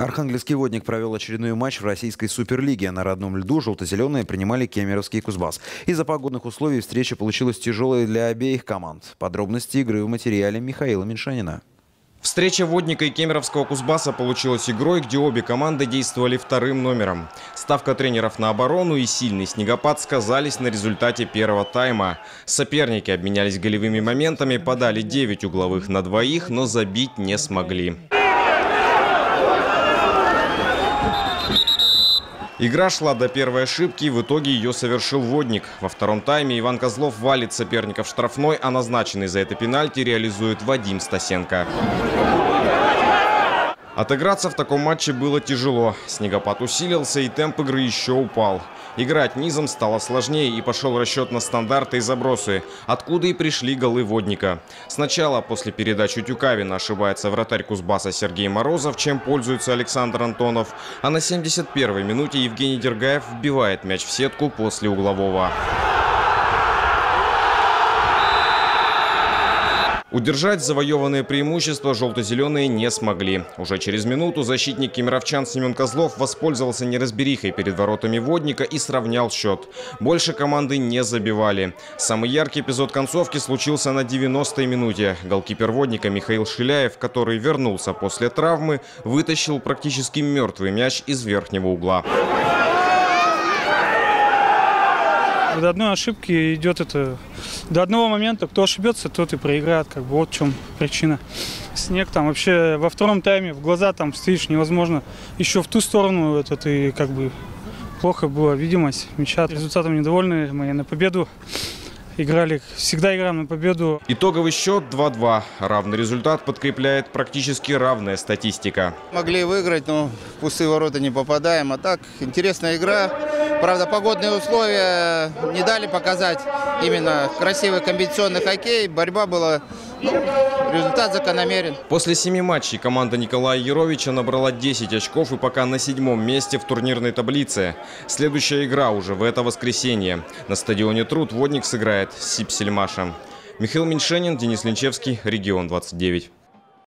Архангельский водник провел очередной матч в российской суперлиге. На родном льду желто-зеленые принимали Кемеровский Кузбасс. Из-за погодных условий встреча получилась тяжелой для обеих команд. Подробности игры в материале Михаила Меньшанина. Встреча Водника и Кемеровского Кузбасса получилась игрой, где обе команды действовали вторым номером. Ставка тренеров на оборону и сильный снегопад сказались на результате первого тайма. Соперники обменялись голевыми моментами, подали 9 угловых на двоих, но забить не смогли. Игра шла до первой ошибки, и в итоге ее совершил водник. Во втором тайме Иван Козлов валит соперников штрафной, а назначенный за это пенальти реализует Вадим Стасенко. Отыграться в таком матче было тяжело. Снегопад усилился и темп игры еще упал. Играть низом стало сложнее и пошел расчет на стандарты и забросы, откуда и пришли голы водника. Сначала после передачи Тюкавина ошибается вратарь Кузбасса Сергей Морозов, чем пользуется Александр Антонов. А на 71-й минуте Евгений Дергаев вбивает мяч в сетку после углового. Удержать завоеванное преимущество желто-зеленые не смогли. Уже через минуту защитник кемеровчан Семен Козлов воспользовался неразберихой перед воротами Водника и сравнял счет. Больше команды не забивали. Самый яркий эпизод концовки случился на 90-й минуте. Голкипер Водника Михаил Шиляев, который вернулся после травмы, вытащил практически мертвый мяч из верхнего угла. До одной ошибки идет это... До одного момента, кто ошибется, тот и проиграет. Как бы вот в чем причина. Снег там вообще во втором тайме в глаза там стоишь невозможно. Еще в ту сторону это ты как бы плохо была видимость мяча. Результатом недовольны мы на победу играли, всегда играем на победу. Итоговый счет 2-2. Равный результат подкрепляет практически равная статистика. Могли выиграть, но в пустые ворота не попадаем. А так, интересная игра. Правда, погодные условия не дали показать именно красивый комбинационный хоккей. Борьба была ну, результат закономерен. После семи матчей команда Николая Яровича набрала 10 очков и пока на седьмом месте в турнирной таблице. Следующая игра уже в это воскресенье. На стадионе Труд водник сыграет с Сипсельмашем. Михаил Меньшенин, Денис Линчевский, Регион 29.